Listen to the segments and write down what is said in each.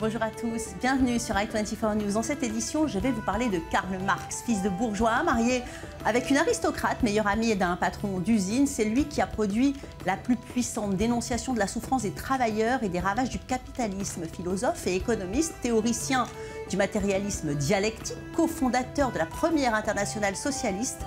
Bonjour à tous, bienvenue sur i24 News. Dans cette édition, je vais vous parler de Karl Marx, fils de bourgeois, marié avec une aristocrate, meilleur ami d'un patron d'usine. C'est lui qui a produit la plus puissante dénonciation de la souffrance des travailleurs et des ravages du capitalisme. Philosophe et économiste, théoricien du matérialisme dialectique, cofondateur de la première internationale socialiste,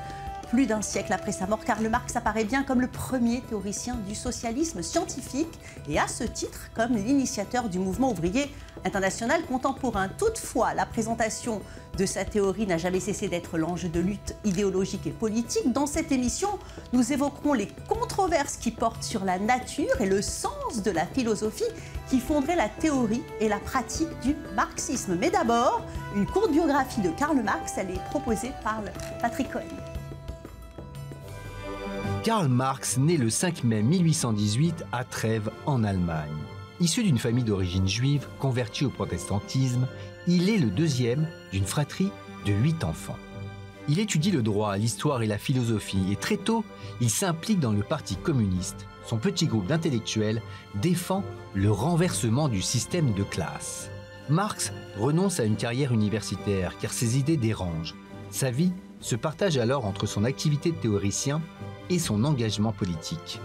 plus d'un siècle après sa mort, Karl Marx apparaît bien comme le premier théoricien du socialisme scientifique et à ce titre comme l'initiateur du mouvement ouvrier international contemporain. Toutefois, la présentation de sa théorie n'a jamais cessé d'être l'enjeu de lutte idéologique et politique. Dans cette émission, nous évoquerons les controverses qui portent sur la nature et le sens de la philosophie qui fonderait la théorie et la pratique du marxisme. Mais d'abord, une courte biographie de Karl Marx, elle est proposée par Patrick Cohen. Karl Marx naît le 5 mai 1818 à Trèves, en Allemagne. Issu d'une famille d'origine juive convertie au protestantisme, il est le deuxième d'une fratrie de huit enfants. Il étudie le droit, l'histoire et la philosophie et très tôt, il s'implique dans le Parti communiste. Son petit groupe d'intellectuels défend le renversement du système de classe. Marx renonce à une carrière universitaire car ses idées dérangent. Sa vie se partage alors entre son activité de théoricien et son engagement politique.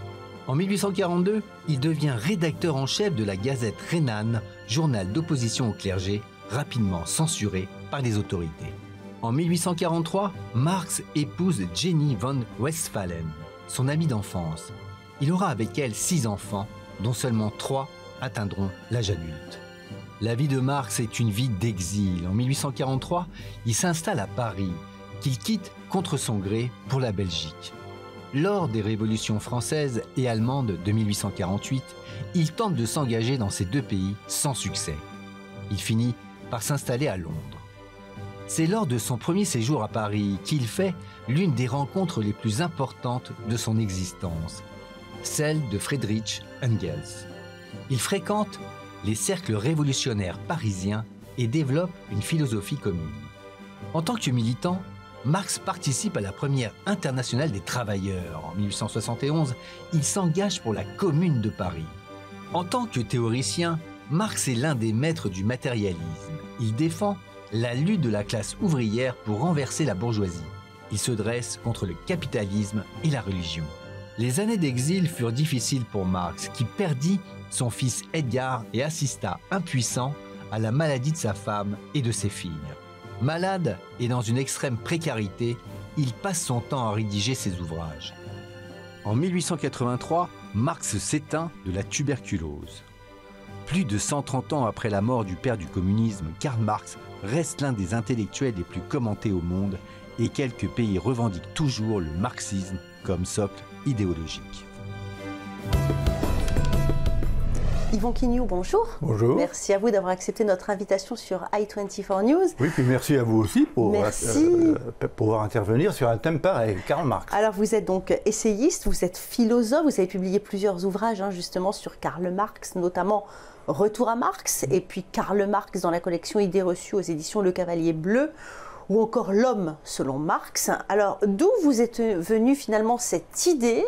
En 1842, il devient rédacteur en chef de la Gazette rhénane, journal d'opposition au clergé, rapidement censuré par les autorités. En 1843, Marx épouse Jenny von Westphalen, son amie d'enfance. Il aura avec elle six enfants, dont seulement trois atteindront l'âge adulte. La vie de Marx est une vie d'exil. En 1843, il s'installe à Paris, qu'il quitte contre son gré pour la Belgique. Lors des révolutions françaises et allemandes de 1848, il tente de s'engager dans ces deux pays sans succès. Il finit par s'installer à Londres. C'est lors de son premier séjour à Paris qu'il fait l'une des rencontres les plus importantes de son existence, celle de Friedrich Engels. Il fréquente les cercles révolutionnaires parisiens et développe une philosophie commune. En tant que militant, Marx participe à la première internationale des travailleurs. En 1871, il s'engage pour la Commune de Paris. En tant que théoricien, Marx est l'un des maîtres du matérialisme. Il défend la lutte de la classe ouvrière pour renverser la bourgeoisie. Il se dresse contre le capitalisme et la religion. Les années d'exil furent difficiles pour Marx, qui perdit son fils Edgar et assista impuissant à la maladie de sa femme et de ses filles. Malade et dans une extrême précarité, il passe son temps à rédiger ses ouvrages. En 1883, Marx s'éteint de la tuberculose. Plus de 130 ans après la mort du père du communisme, Karl Marx reste l'un des intellectuels les plus commentés au monde et quelques pays revendiquent toujours le marxisme comme socle idéologique. Yvon Quignou, bonjour. Bonjour. Merci à vous d'avoir accepté notre invitation sur i24 News. Oui, puis merci à vous aussi pour euh, pouvoir intervenir sur un thème pareil, Karl Marx. Alors, vous êtes donc essayiste, vous êtes philosophe, vous avez publié plusieurs ouvrages hein, justement sur Karl Marx, notamment Retour à Marx, et puis Karl Marx dans la collection Idées reçues aux éditions Le Cavalier Bleu ou encore l'homme selon Marx. Alors d'où vous êtes venu finalement cette idée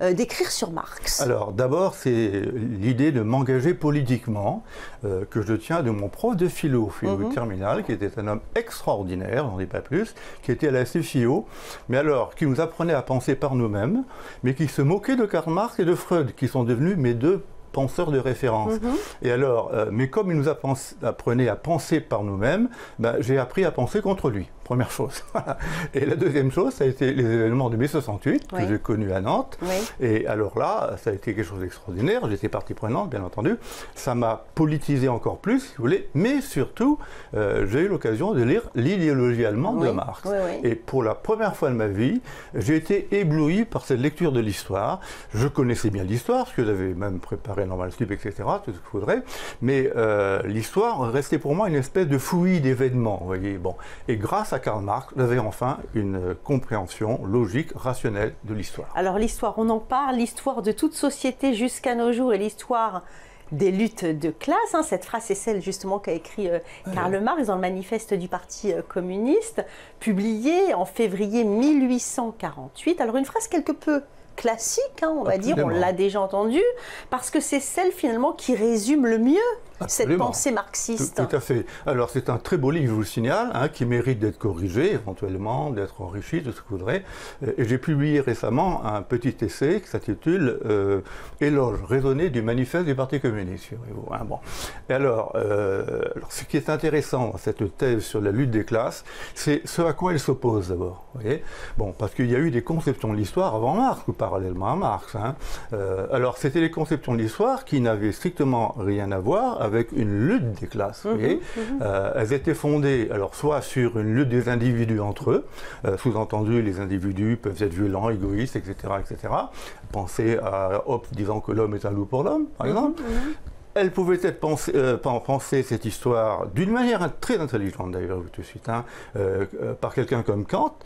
euh, d'écrire sur Marx? Alors d'abord c'est l'idée de m'engager politiquement euh, que je tiens de mon prof de philo, philo mhm. terminale, qui était un homme extraordinaire, n'en dis pas plus, qui était à la CFIO, mais alors qui nous apprenait à penser par nous-mêmes, mais qui se moquait de Karl Marx et de Freud, qui sont devenus mes deux penseur de référence. Mhm. Et alors, euh, mais comme il nous apprenait à penser par nous-mêmes, ben, j'ai appris à penser contre lui. Première chose. et la deuxième chose, ça a été les événements de mai 68 que j'ai connus à Nantes. Et alors là, ça a été quelque chose d'extraordinaire. J'étais partie prenante, bien entendu. Ça m'a politisé encore plus, si vous voulez. Mais surtout, euh, j'ai eu l'occasion de lire l'idéologie allemande de Marx. Et pour la première fois de ma vie, j'ai été ébloui par cette lecture de l'histoire. Je connaissais bien l'histoire, parce que j'avais même préparé Normal Stup, etc., tout ce qu'il faudrait. Mais euh, l'histoire restait pour moi une espèce de fouillis d'événements. voyez. Bon. Et grâce Karl Marx, avait enfin une compréhension logique, rationnelle de l'histoire. Alors l'histoire, on en parle, l'histoire de toute société jusqu'à nos jours et l'histoire des luttes de classe. Hein. Cette phrase est celle justement qu'a écrit euh, Karl Marx dans le manifeste du Parti euh, communiste, publié en février 1848. Alors une phrase quelque peu classique, hein, on va dire, on l'a déjà entendu, parce que c'est celle finalement qui résume le mieux cette pensée marxiste. Tout, à fait. Alors c'est un très beau livre, je vous le signale, hein, qui mérite d'être corrigé éventuellement, d'être enrichi de ce que vous voudrez. Euh, et j'ai publié récemment un petit essai qui s'intitule euh, Éloge raisonné du manifeste du Parti communiste. Hein, bon. Et alors, euh, alors, ce qui est intéressant dans cette thèse sur la lutte des classes, c'est ce à quoi elle s'oppose d'abord. Bon, parce qu'il y a eu des conceptions de l'histoire avant Marx ou parallèlement à Marx. Hein. alors c'était les conceptions de l'histoire qui n'avaient strictement rien à voir avec une lutte des classes. Mhm, mhm. Euh, elles étaient fondées, alors soit sur une lutte des individus entre eux, euh, sous-entendu les individus peuvent être violents, égoïstes, etc., etc. Pensez à Hobbes disant que l'homme est un loup pour l'homme, par mhm, exemple. Elle pouvait être pensée, euh, penser cette histoire d'une manière très intelligente d'ailleurs tout de suite, hein, euh, euh, par quelqu'un comme Kant,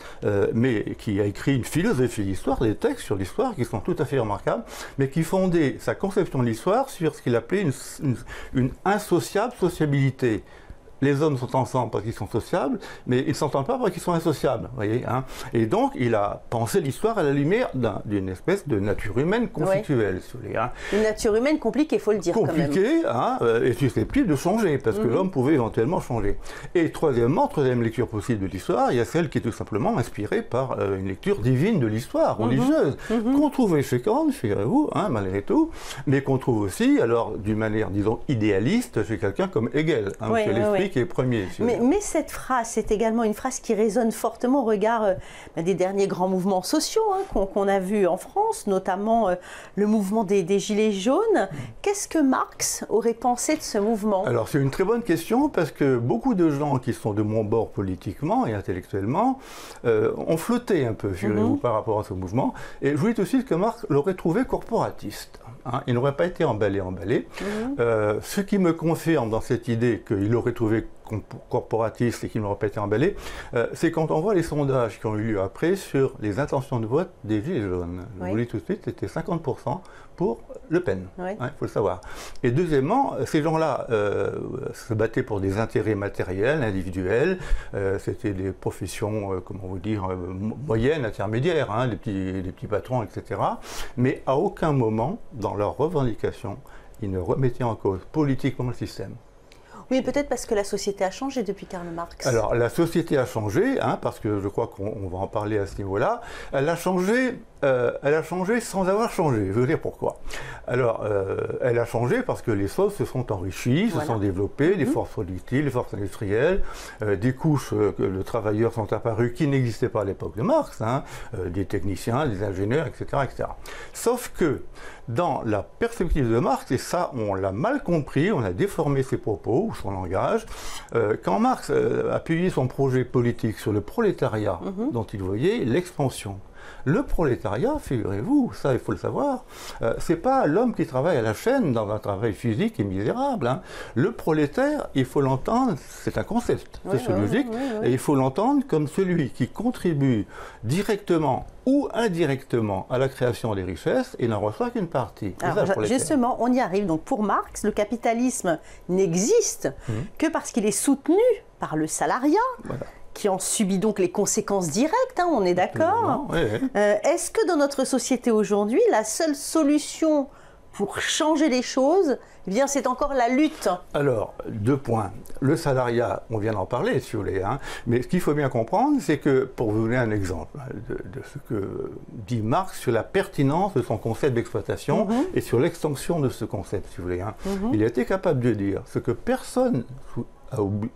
mais qui a écrit une philosophie de l'histoire, des textes sur l'histoire qui sont tout à fait remarquables, mais qui fondait sa conception de l'histoire sur ce qu'il appelait une insociable sociabilité les hommes sont ensemble parce qu'ils sont sociables, mais ils ne s'entendent pas parce qu'ils sont insociables. Voyez, hein. Et donc, il a pensé l'histoire à la lumière d'une espèce de nature humaine constituelle. Hein. Une nature humaine compliquée, il faut le dire. Compliquée hein, euh, et susceptible de changer, parce que mhm. l'homme pouvait éventuellement changer. Et troisièmement, troisième lecture possible de l'histoire, il y a celle qui est tout simplement inspirée par euh, une lecture divine de l'histoire, mhm. religieuse, mhm. qu'on trouvait chez Kant, figurez-vous, malgré tout, mais qu'on trouve aussi, alors d'une manière, disons, idéaliste, chez quelqu'un comme Hegel, hein, qui est premier. mais, cette phrase, c'est également une phrase qui résonne fortement au regard euh, bah, des derniers grands mouvements sociaux hein, qu'on a vus en France, notamment euh, le mouvement des, Gilets jaunes. Qu'est-ce que Marx aurait pensé de ce mouvement? Alors c'est une très bonne question parce que beaucoup de gens qui sont de mon bord politiquement et intellectuellement euh, ont flotté un peu, mhm. par rapport à ce mouvement. Et je vous dis tout de suite que Marx l'aurait trouvé corporatiste. Hein. Il n'aurait pas été emballé, emballé. Mhm. ce qui me confirme dans cette idée qu'il aurait trouvé corporatiste et qui pas été emballé, euh, c'est quand on voit les sondages qui ont eu lieu après sur les intentions de vote des Gilets jaunes. Vous voulez tout de suite, c'était 50% pour Le Pen, il hein, faut le savoir. Et deuxièmement, ces gens-là euh, se battaient pour des intérêts matériels, individuels, euh, c'était des professions, comment vous dire, moyennes, intermédiaires, hein, des, petits, des petits patrons, etc. Mais à aucun moment, dans leurs revendications, ils ne remettaient en cause politiquement le système. Oui, peut-être parce que la société a changé depuis Karl Marx. Alors, la société a changé, hein, parce que je crois qu'on va en parler à ce niveau-là. Elle a changé euh, elle a changé sans avoir changé. Je veux dire pourquoi. Alors, euh, elle a changé parce que les choses se sont enrichies, se sont développées, les mhm. forces productives, les forces industrielles, euh, des couches de travailleurs sont apparues qui n'existaient pas à l'époque de Marx, hein, des techniciens, des ingénieurs, etc., etc. Sauf que dans la perspective de Marx, et ça on l'a mal compris, on a déformé ses propos ou son langage, quand Marx a appuyé son projet politique sur le prolétariat mhm. dont il voyait l'expansion le prolétariat, figurez-vous, ça il faut le savoir, euh, c'est pas l'homme qui travaille à la chaîne dans un travail physique et misérable. Hein. Le prolétaire, il faut l'entendre, c'est un concept sociologique, et il faut l'entendre comme celui qui contribue directement ou indirectement à la création des richesses et n'en reçoit qu'une partie. justement, on y arrive. Donc pour Marx, le capitalisme n'existe mmh. que parce qu'il est soutenu par le salariat. Voilà qui en subit donc les conséquences directes, hein, on est d'accord. Euh, est-ce que dans notre société aujourd'hui, la seule solution pour changer les choses, eh bien, c'est encore la lutte? Alors, deux points. Le salariat, on vient d'en parler, si vous voulez. Hein, mais ce qu'il faut bien comprendre, c'est que, pour vous donner un exemple de, ce que dit Marx sur la pertinence de son concept d'exploitation mhm. et sur l'extension de ce concept, si vous voulez, hein, mhm. il a été capable de dire ce que personne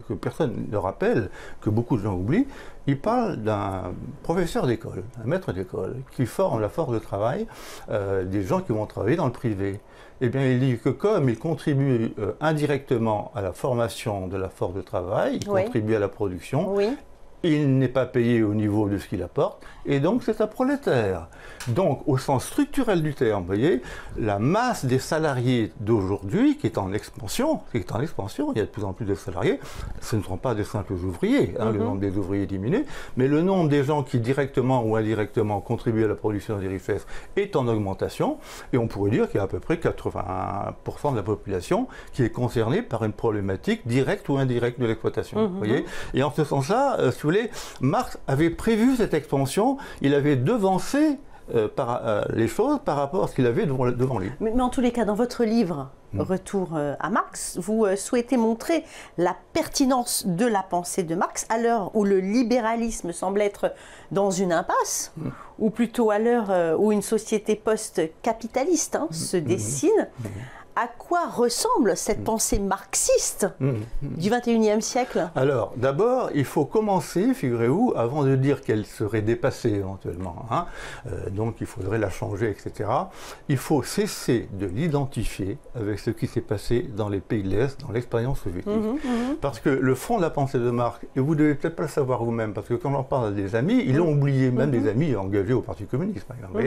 que personne ne rappelle, que beaucoup de gens oublient, il parle d'un professeur d'école, un maître d'école, qui forme la force de travail euh, des gens qui vont travailler dans le privé. Eh bien, il dit que comme il contribue euh, indirectement à la formation de la force de travail, il contribue à la production, oui il n'est pas payé au niveau de ce qu'il apporte, et donc c'est un prolétaire. Donc, au sens structurel du terme, vous voyez, la masse des salariés d'aujourd'hui, qui est en expansion, qui est en expansion, il y a de plus en plus de salariés, ce ne sont pas des simples ouvriers, hein, le mhm. nombre des ouvriers diminue, mais le nombre des gens qui directement ou indirectement contribuent à la production des richesses est en augmentation, et on pourrait dire qu'il y a à peu près 80% de la population qui est concernée par une problématique directe ou indirecte de l'exploitation. Voyez Et en ce sens-là, euh, si vous voulez, Marx avait prévu cette expansion, il avait devancé euh, par, euh, les choses par rapport à ce qu'il avait devant, devant lui. Mais, en tous les cas, dans votre livre mm. Retour euh, à Marx, vous souhaitez montrer la pertinence de la pensée de Marx à l'heure où le libéralisme semble être dans une impasse, mm. ou plutôt à l'heure où une société post-capitaliste hein, mm. se dessine à quoi ressemble cette mm. pensée marxiste mm. Mm. du 21e siècle? Alors, d'abord, il faut commencer, figurez-vous, avant de dire qu'elle serait dépassée éventuellement. Hein. Euh, donc, il faudrait la changer, etc. Il faut cesser de l'identifier avec ce qui s'est passé dans les pays de l'Est, dans l'expérience soviétique. Mm-hmm, mm-hmm. Parce que le fond de la pensée de Marx, et vous ne devez peut-être pas le savoir vous-même, parce que quand on parle à des amis, ils l'ont oublié, même des amis engagés au Parti communiste, par exemple.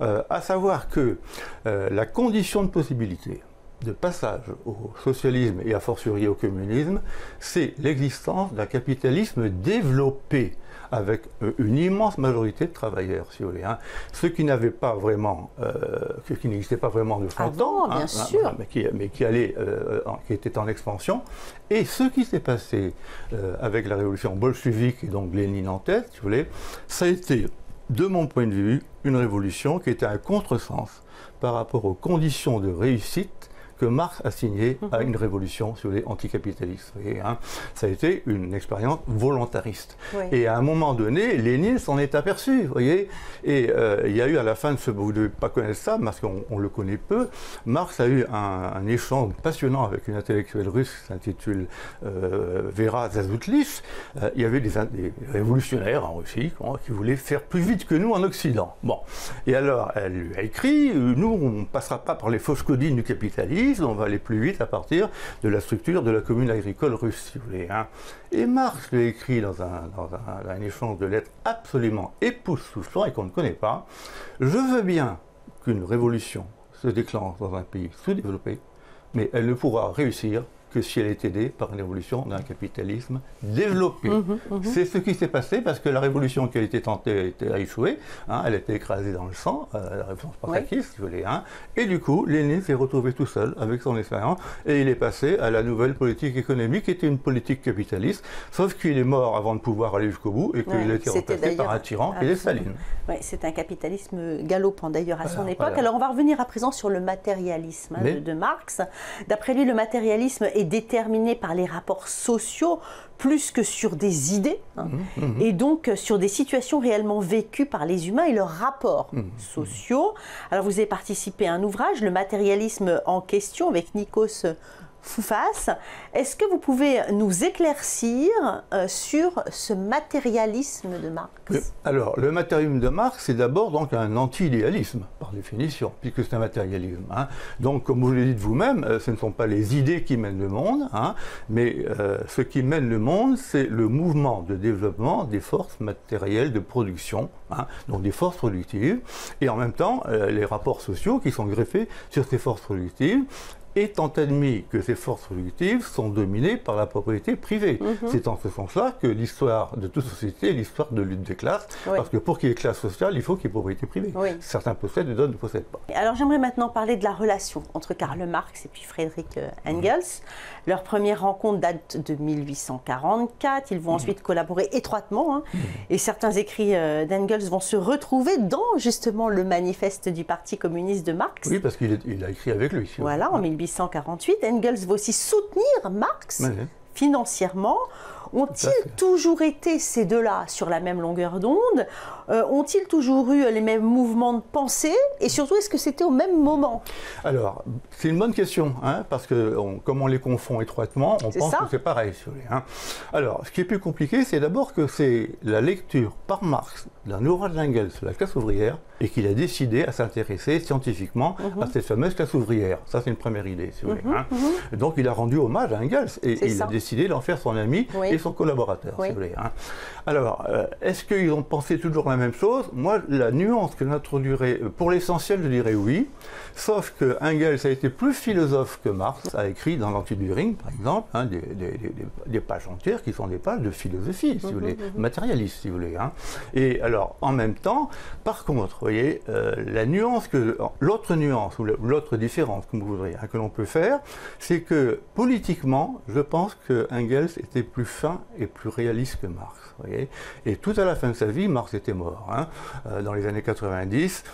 Euh, à savoir que euh, la condition de possibilité, de passage au socialisme et a fortiori au communisme, c'est l'existence d'un capitalisme développé avec euh, une immense majorité de travailleurs, si vous voulez. Hein. Ceux qui n'avaient pas vraiment, euh, qui n'existaient pas vraiment de fond temps, hein, bien hein, sûr. mais, qui, mais qui, allaient, euh, qui étaient en expansion. Et ce qui s'est passé avec la révolution bolchevique et donc Lénine en tête, si vous voulez, ça a été, de mon point de vue, une révolution qui était un contresens par rapport aux conditions de réussite que Marx a signé à mhm. une révolution sur les anticapitalistes. Hein, ça a été une expérience volontariste. Et à un moment donné, Lénine s'en est aperçu, voyez. Et euh, il y a eu à la fin de ce, vous ne devez pas connaître ça, parce qu'on le connaît peu, Marx a eu un, échange passionnant avec une intellectuelle russe qui s'intitule euh, Vera Zazutlich. Euh, il y avait des, révolutionnaires en Russie qui voulaient faire plus vite que nous en Occident. Bon. Et alors, elle lui a écrit, nous, on ne passera pas par les fausses codines du capitalisme, on va aller plus vite à partir de la structure de la commune agricole russe, si vous voulez. Hein. Et Marx lui a écrit dans un, échange de lettres absolument époustouflant et qu'on ne connaît pas, je veux bien qu'une révolution se déclenche dans un pays sous-développé, mais elle ne pourra réussir que si elle est aidée par une évolution d'un capitalisme développé. Mhm, mhm. C'est ce qui s'est passé parce que la révolution qui a été tentée a échoué, hein, elle a été écrasée dans le sang, euh, la révolution spartakiste, si vous voulez, hein, et du coup, Lénine s'est retrouvé tout seul avec son expérience et il est passé à la nouvelle politique économique qui était une politique capitaliste, sauf qu'il est mort avant de pouvoir aller jusqu'au bout et qu'il a été remplacé par un tyran qui est Staline. Oui, c'est un capitalisme galopant d'ailleurs à son époque. Alors on va revenir à présent sur le matérialisme hein, de, de Marx. D'après lui, le matérialisme est déterminé par les rapports sociaux plus que sur des idées, hein, mmh, mmh. et donc sur des situations réellement vécues par les humains et leurs rapports mmh, sociaux. Alors vous avez participé à un ouvrage, Le matérialisme en question, avec Nikos Foufas. Est-ce que vous pouvez nous éclaircir euh, sur ce matérialisme de Marx? Alors, le matérialisme de Marx, c'est d'abord donc un anti-idéalisme, par définition, puisque c'est un matérialisme. Hein. Donc, comme vous le dites vous-même, euh, ce ne sont pas les idées qui mènent le monde, hein, mais euh, ce qui mène le monde, c'est le mouvement de développement des forces matérielles de production, hein, donc des forces productives, et en même temps, les rapports sociaux qui sont greffés sur ces forces productives, étant admis que ces forces productives sont dominées par la propriété privée. Mhm. C'est en ce sens-là que l'histoire de toute société est l'histoire de lutte des classes, parce que pour qu'il y ait classe sociale, il faut qu'il y ait propriété privée. Certains possèdent et d'autres ne possèdent pas. Alors j'aimerais maintenant parler de la relation entre Karl Marx et puis Friedrich euh, Engels. Leur première rencontre date de 1844. Ils vont mhm. ensuite collaborer étroitement, hein. mhm. et certains écrits euh, d'Engels vont se retrouver dans justement le manifeste du Parti communiste de Marx. Oui, parce qu'il a écrit avec lui. Voilà, en 1844. 1848, Engels va aussi soutenir Marx financièrement. Ont-ils toujours été ces deux-là sur la même longueur d'onde? Euh, Ont-ils toujours eu les mêmes mouvements de pensée Et surtout, est-ce que c'était au même moment? Alors, c'est une bonne question, hein, parce que comme on les confond étroitement, on pense que c'est pareil. Hein. Alors, ce qui est plus compliqué, c'est d'abord que c'est la lecture par Marx d'un ouvrage d'Engels sur la classe ouvrière et qu'il a décidé à s'intéresser scientifiquement à mhm. cette fameuse classe ouvrière. Ça, c'est une première idée, si vous voulez. Mhm, hein. mhm. Donc, il a rendu hommage à Engels et il a décidé d'en faire son ami et son collaborateur, si vous voulez. Alors, euh, est-ce qu'ils ont pensé toujours la même chose Moi, la nuance que j'introduirais, euh, pour l'essentiel, je dirais oui, sauf que Engels a été plus philosophe que Marx, a écrit dans l'Anti-Düring, par exemple, hein, des, pages entières qui sont des pages de philosophie, si vous voulez, matérialiste, si vous voulez. Et alors, en même temps, par contre, voyez, euh, la nuance que, l'autre nuance ou l'autre différence que vous voudriez, hein, que l'on peut faire, c'est que politiquement, je pense que Engels était plus fin et plus réaliste que Marx. Et tout à la fin de sa vie, Marx était mort. hein, dans les années 90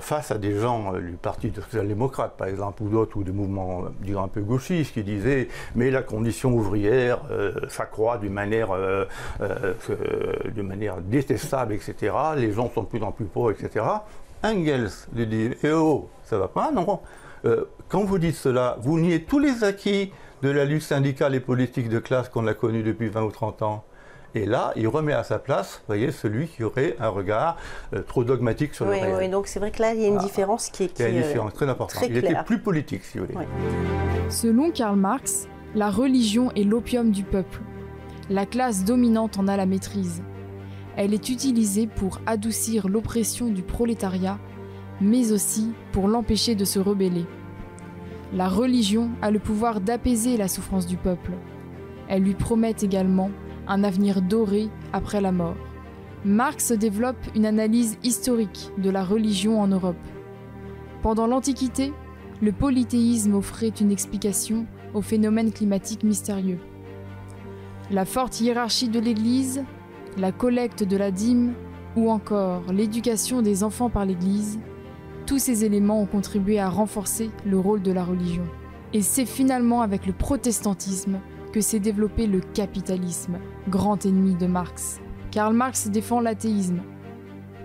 face à des gens du Parti social-démocrate, par exemple, ou d'autres, ou des mouvements un peu gauchistes qui disaient mais la condition ouvrière s'accroît d'une manière, manière détestable, etc. Les gens sont de plus en plus pauvres, etc. Engels lui dit Eh oh, ça va pas, non euh, Quand vous dites cela, vous niez tous les acquis de la lutte syndicale et politique de classe qu'on a connue depuis 20 ou 30 ans. Et là, il remet à sa place, voyez, celui qui aurait un regard euh, trop dogmatique sur le réel. Oui, donc c'est vrai que là, il y a une différence qui est, qui il y a une euh, différence très importante. il était plus politique, si vous voulez. Selon Karl Marx, la religion est l'opium du peuple. La classe dominante en a la maîtrise. Elle est utilisée pour adoucir l'oppression du prolétariat, mais aussi pour l'empêcher de se rebeller. La religion a le pouvoir d'apaiser la souffrance du peuple. Elle lui promet également un avenir doré après la mort. Marx développe une analyse historique de la religion en Europe. Pendant l'Antiquité, le polythéisme offrait une explication aux phénomènes climatiques mystérieux. La forte hiérarchie de l'Église la collecte de la dîme ou encore l'éducation des enfants par l'Église, tous ces éléments ont contribué à renforcer le rôle de la religion. Et c'est finalement avec le protestantisme que s'est développé le capitalisme, grand ennemi de Marx. Karl Marx défend l'athéisme.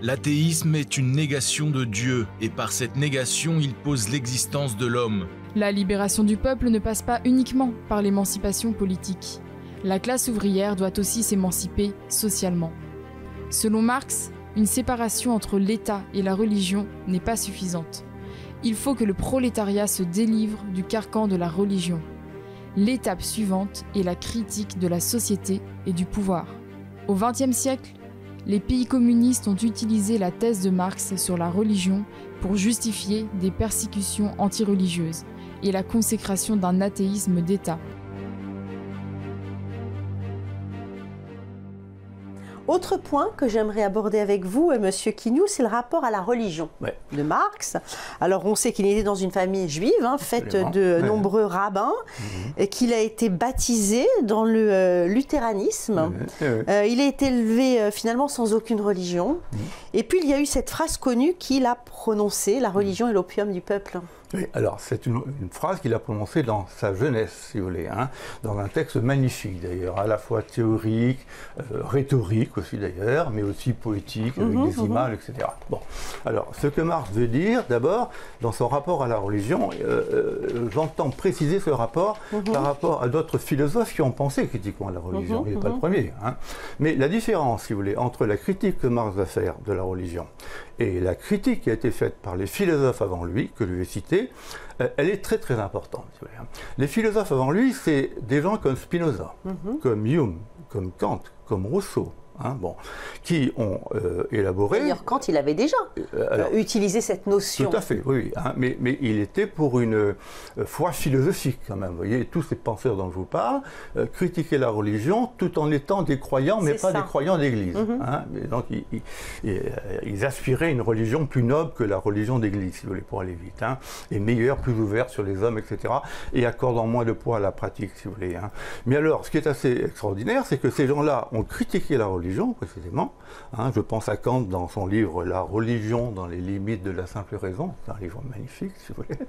L'athéisme est une négation de Dieu, et par cette négation, il pose l'existence de l'homme. La libération du peuple ne passe pas uniquement par l'émancipation politique la classe ouvrière doit aussi s'émanciper socialement. Selon Marx, une séparation entre l'État et la religion n'est pas suffisante. Il faut que le prolétariat se délivre du carcan de la religion. L'étape suivante est la critique de la société et du pouvoir. Au XXe siècle, les pays communistes ont utilisé la thèse de Marx sur la religion pour justifier des persécutions antireligieuses et la consécration d'un athéisme d'État. Autre point que j'aimerais aborder avec vous, euh, Monsieur Quignou, c'est le rapport à la religion de Marx. Alors, on sait qu'il était dans une famille juive, hein, faite de nombreux rabbins, mhm. et qu'il a été baptisé dans le euh, luthéranisme. Euh, il a été élevé finalement sans aucune religion. Mhm. Et puis, il y a eu cette phrase connue qu'il a prononcée la religion est l'opium du peuple. Oui, alors c'est une, phrase qu'il a prononcée dans sa jeunesse, si vous voulez, hein, dans un texte magnifique d'ailleurs, à la fois théorique, euh, rhétorique aussi d'ailleurs, mais aussi poétique, avec mhm, des mhm. images, etc. Bon, alors ce que Marx veut dire, d'abord, dans son rapport à la religion, euh, euh, j'entends préciser ce rapport mhm. par rapport à d'autres philosophes qui ont pensé critiquement à la religion. Il n'est pas le premier. Hein. Mais la différence, si vous voulez, entre la critique que Marx va faire de la religion et la critique qui a été faite par les philosophes avant lui, que je vais citer, euh, elle est très très importante. Hein. Les philosophes avant lui, c'est des gens comme Spinoza, mhm. comme Hume, comme Kant, comme Rousseau, Hein, bon, qui ont euh, élaboré. D'ailleurs, quand il avait déjà euh, euh, utilisé cette notion. Tout à fait, oui, hein, mais, mais, il était pour une foi philosophique quand même. Vous voyez, tous ces penseurs dont je vous parle critiquaient la religion tout en étant des croyants, mais pas des croyants d'église. Mhm. Hein, donc, ils, aspiraient à une religion plus noble que la religion d'église, si vous voulez, pour aller vite, et meilleure, plus ouverte sur les hommes, etc., et accordant moins de poids à la pratique, si vous voulez. Mais alors, ce qui est assez extraordinaire, c'est que ces gens-là ont critiqué la religion précisément. Hein, je pense à Kant dans son livre La religion dans les limites de la simple raison, c'est un livre magnifique, si vous voulez.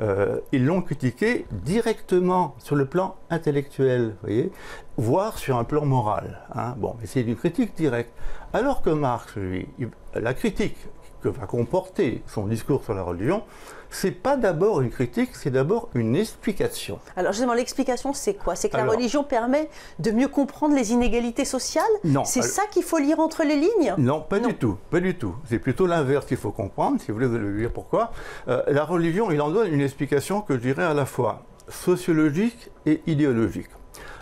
Euh, ils l'ont critiqué directement sur le plan intellectuel, voyez, voire sur un plan moral. Hein. Bon, mais c'est une critique directe. Alors que Marx, lui, la critique que va comporter son discours sur la religion, c'est pas d'abord une critique, c'est d'abord une explication. Alors justement, l'explication, c'est quoi? C'est que la religion permet de mieux comprendre les inégalités sociales? Non. C'est ça qu'il faut lire entre les lignes? Non, pas du tout, pas du tout. C'est plutôt l'inverse qu'il faut comprendre, si vous voulez, vous allez dire pourquoi. Euh, la religion, il en donne une explication que je dirais à la fois sociologique et idéologique.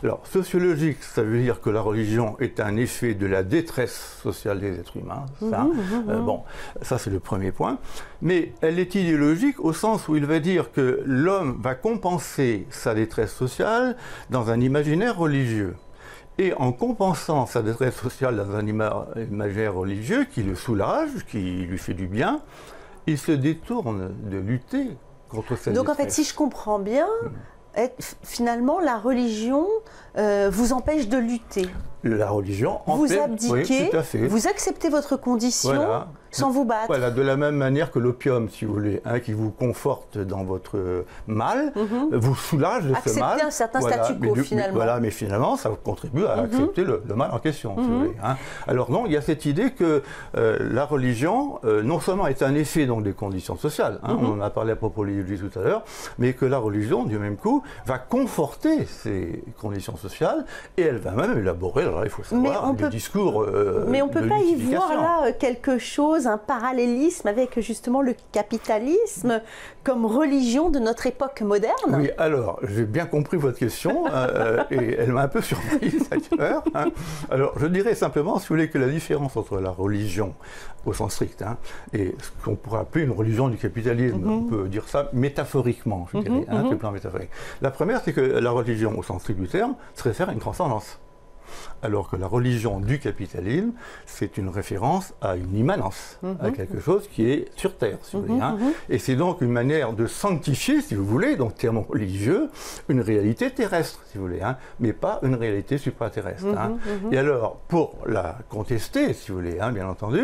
Alors, sociologique, ça veut dire que la religion est un effet de la détresse sociale des êtres humains. Ça, mmh, mmh, euh, mmh. bon, ça c'est le premier point. Mais elle est idéologique au sens où il va dire que l'homme va compenser sa détresse sociale dans un imaginaire religieux. Et en compensant sa détresse sociale dans un imaginaire religieux qui le soulage, qui lui fait du bien, il se détourne de lutter contre cette Donc en fait, si je comprends bien, finalement, la religion euh, vous empêche de lutter la religion en Vous abdiquez, oui, tout à fait. vous acceptez votre condition Voilà. Sans vous battre. Voilà, de la même manière que l'opium, si vous voulez, hein, qui vous conforte dans votre mal, vous soulage de Mhm. Accepter ce mal. un certain statu quo, mais mais finalement. Mhm. voilà, mais finalement, ça contribue à accepter le, le mal en question, si vous voulez. hein. Alors non, il y a cette idée que euh, la religion, euh, non seulement est un effet donc, des conditions sociales, hein, Mhm. on en a parlé à propos de l'idéologie tout à l'heure, mais que la religion, du même coup, va conforter ces conditions sociales et elle va même élaborer, alors là, il faut savoir, des peut- discours euh, Mais on ne peut pas y voir là quelque chose, un parallélisme avec justement le capitalisme comme religion de notre époque moderne Oui, alors, j'ai bien compris votre question euh, et elle m'a un peu surprise d'ailleurs. hein. Alors, je dirais simplement, si vous voulez, que la différence entre la religion au sens strict hein, et ce qu'on pourrait appeler une religion du capitalisme, Mhm. on peut dire ça métaphoriquement, je dirais, hein, sur le plan métaphorique. La première, c'est que la religion au sens strict du terme se réfère à une transcendance. Alors que la religion du capitalisme, c'est une référence à une immanence, Mhm. à quelque chose qui est sur Terre, si vous voulez. hein. Et c'est donc une manière de sanctifier, si vous voulez, donc terme religieux, une réalité terrestre, si vous voulez, hein, mais pas une réalité supraterrestre. hein. Mhm, Et alors, pour la contester, si vous voulez, bien entendu,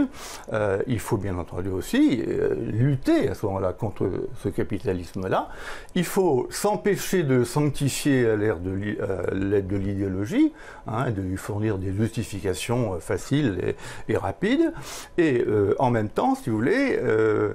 euh, il faut bien entendu aussi euh, lutter à ce moment-là contre ce capitalisme-là. Il faut s'empêcher de sanctifier à l'aide de l'i- euh, l'aide de l'idéologie, de fournir des justifications euh, faciles et, et rapides. Et euh, en même temps, si vous voulez, euh,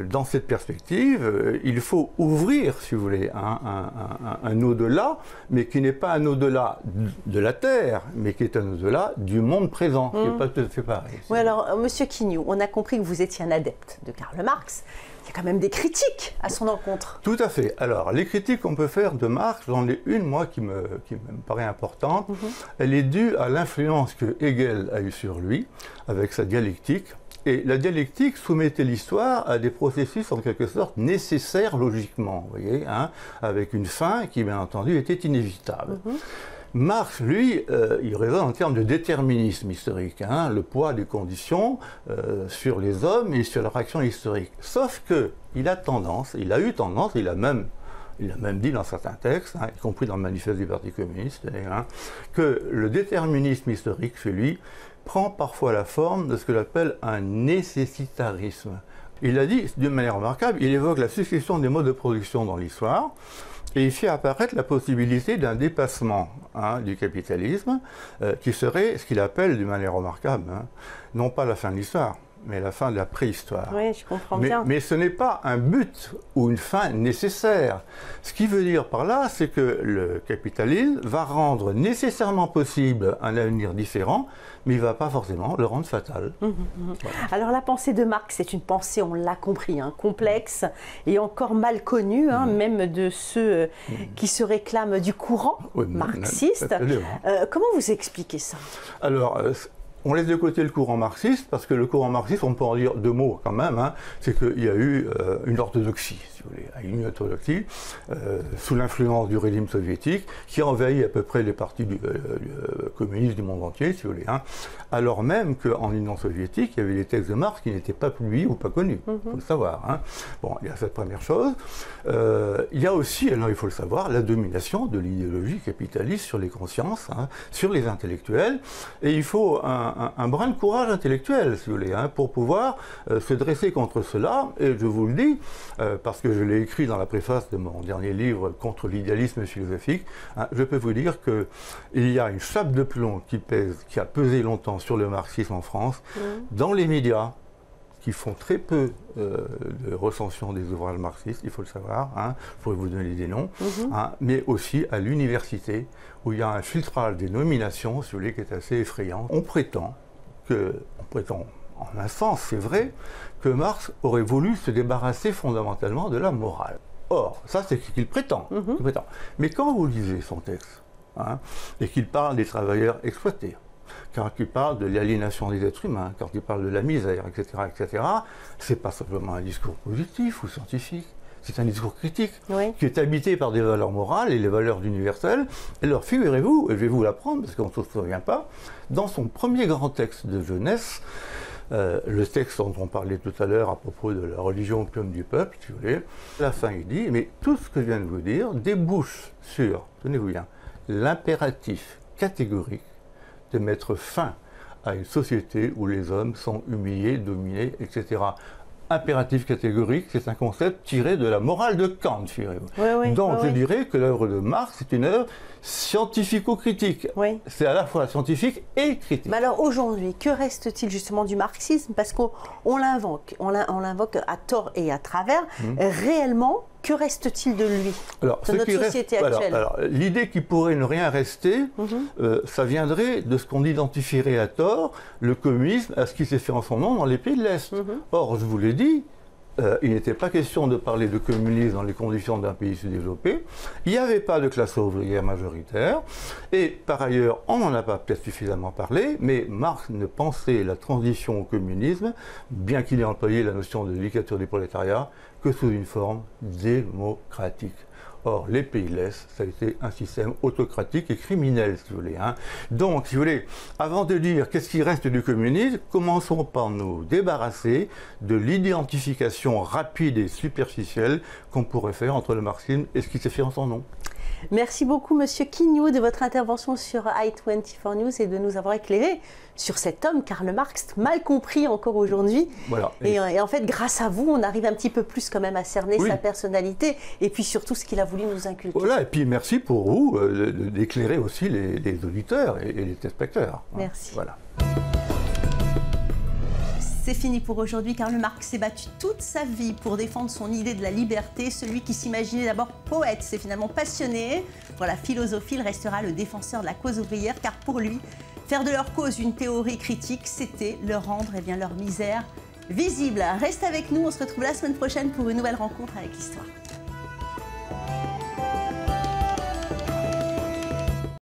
dans cette perspective, il faut ouvrir, si vous voulez, un, un- un- un au-delà, mais qui n'est pas un au-delà de la Terre, mais qui est un au-delà du monde présent, qui n'est pas tout à fait pareil. Oui, alors, Monsieur Quignou, on a compris que vous étiez un adepte de Karl Marx. Il y a quand même des critiques à son encontre. Tout à fait. Alors, les critiques qu'on peut faire de Marx, j'en ai une, moi, qui me, qui me paraît importante. Elle est due à l'influence que Hegel a eue sur lui, avec sa dialectique. Et la dialectique soumettait l'histoire à des processus en quelque sorte nécessaires logiquement, vous voyez, hein, avec une fin qui, bien entendu, était inévitable. Marx, lui, euh, il raisonne en termes de déterminisme historique, hein, le poids des conditions euh, sur les hommes et sur leur action historique. Sauf que il a tendance, il a eu tendance, il a même, dit dans certains textes, hein, y compris dans le manifeste du Parti communiste, hein, que le déterminisme historique chez lui prend parfois la forme de ce que l'appelle un nécessitarisme. Il a dit d'une manière remarquable, il évoque la succession des modes de production dans l'histoire. Et il fait apparaître la possibilité d'un dépassement hein, du capitalisme euh, qui serait ce qu'il appelle d'une manière remarquable, hein, non pas la fin de l'histoire, mais la fin de la préhistoire. Oui, je comprends Mais, bien. mais ce n'est pas un but ou une fin nécessaire. Ce qui veut dire par là, c'est que le capitalisme va rendre nécessairement possible un avenir différent, mais il ne va pas forcément le rendre fatal. Alors la pensée de Marx, c'est une pensée, on l'a compris, hein, complexe et encore mal connue, hein, même de ceux euh, qui se réclament du courant Oui, marxiste. Euh, comment vous expliquez ça? Alors, euh, on laisse de côté le courant marxiste, parce que le courant marxiste, on peut en dire deux mots quand même, hein, c'est qu'il y a eu euh, une orthodoxie, voulez, une orthodoxie, euh, sous l'influence du régime soviétique, qui a envahi à peu près les partis du, euh, du, euh, communistes du monde entier, si vous voulez, hein, alors même qu'en Union soviétique, il y avait des textes de Marx qui n'étaient pas publiés ou pas connus, il faut le savoir. hein. Bon, il y a cette première chose. Il y a aussi, alors il faut le savoir, la domination de l'idéologie capitaliste sur les consciences, hein, sur les intellectuels, et il faut un, un- un brin de courage intellectuel, si vous voulez, pour pouvoir se dresser contre cela, et je vous le dis, euh, parce que je l'ai écrit dans la préface de mon dernier livre contre l'idéalisme philosophique, hein, je peux vous dire que il y a une chape de plomb qui pèse, qui a pesé longtemps sur le marxisme en France, dans les médias, qui font très peu euh, de recension des ouvrages marxistes, il faut le savoir, hein, je pourrais vous donner des noms, hein, mais aussi à l'université, où il y a un filtrage des nominations, si vous voulez, qui est assez effrayant. On prétend que, on prétend, en un sens, c'est vrai, que Marx aurait voulu se débarrasser fondamentalement de la morale. Or, ça c'est ce qu'il prétend, prétend. Mais quand vous lisez son texte, hein, et qu'il parle des travailleurs exploités, quand il parle de l'aliénation des êtres humains, quand il parle de la misère, etc., etc., c'est pas simplement un discours positif ou scientifique, c'est un discours critique Oui. qui est habité par des valeurs morales et les valeurs universelles. Et alors, figurez-vous, et je vais vous l'apprendre parce qu'on ne se souvient pas, dans son premier grand texte de jeunesse, euh, le texte dont on parlait tout à l'heure à propos de la religion opium du peuple, si vous voulez, à la fin il dit, mais tout ce que je viens de vous dire débouche sur, tenez-vous bien, l'impératif catégorique de mettre fin à une société où les hommes sont humiliés, dominés, etc impératif catégorique, c'est un concept tiré de la morale de Kant, Donc je dirais que l'œuvre de Marx est une œuvre scientifico-critique. C'est à la fois scientifique et critique. Mais alors aujourd'hui, que reste-t-il justement du marxisme? Parce qu'on l'invoque, on l'invoque à tort et à travers. Hum. Réellement, que reste-t-il de lui alors, de notre société actuelle L'idée qu'il pourrait ne rien rester, mhm. euh, ça viendrait de ce qu'on identifierait à tort le communisme à ce qui s'est fait en son nom dans les pays de l'Est. Mhm. Or, je vous l'ai dit, euh, il n'était pas question de parler de communisme dans les conditions d'un pays sous-développé. Il n'y avait pas de classe ouvrière majoritaire. Et par ailleurs, on n'en a pas peut-être suffisamment parlé, mais Marx ne pensait la transition au communisme, bien qu'il ait employé la notion de dictature du prolétariat, que sous une forme démocratique. Or, les pays de l'Est, ça a été un système autocratique et criminel, si vous voulez. Hein. Donc, si vous voulez, avant de dire qu'est-ce qui reste du communisme, commençons par nous débarrasser de l'identification rapide et superficielle qu'on pourrait faire entre le marxisme et ce qui s'est fait en son nom. Merci beaucoup, Monsieur Quignou, de votre intervention sur i24 News et de nous avoir éclairé sur cet homme, Karl Marx, mal compris encore aujourd'hui. Voilà. Et, en fait, grâce à vous, on arrive un petit peu plus quand même à cerner sa personnalité et puis surtout ce qu'il a voulu nous inculquer. Voilà, et puis merci pour vous euh, d'éclairer aussi les, auditeurs et, les téléspectateurs. Merci. Voilà. C'est fini pour aujourd'hui. Karl Marx s'est battu toute sa vie pour défendre son idée de la liberté. Celui qui s'imaginait d'abord poète s'est finalement passionné. Pour la philosophie, il restera le défenseur de la cause ouvrière car pour lui, faire de leur cause une théorie critique, c'était leur rendre eh bien, leur misère visible. Reste avec nous, on se retrouve la semaine prochaine pour une nouvelle rencontre avec l'histoire.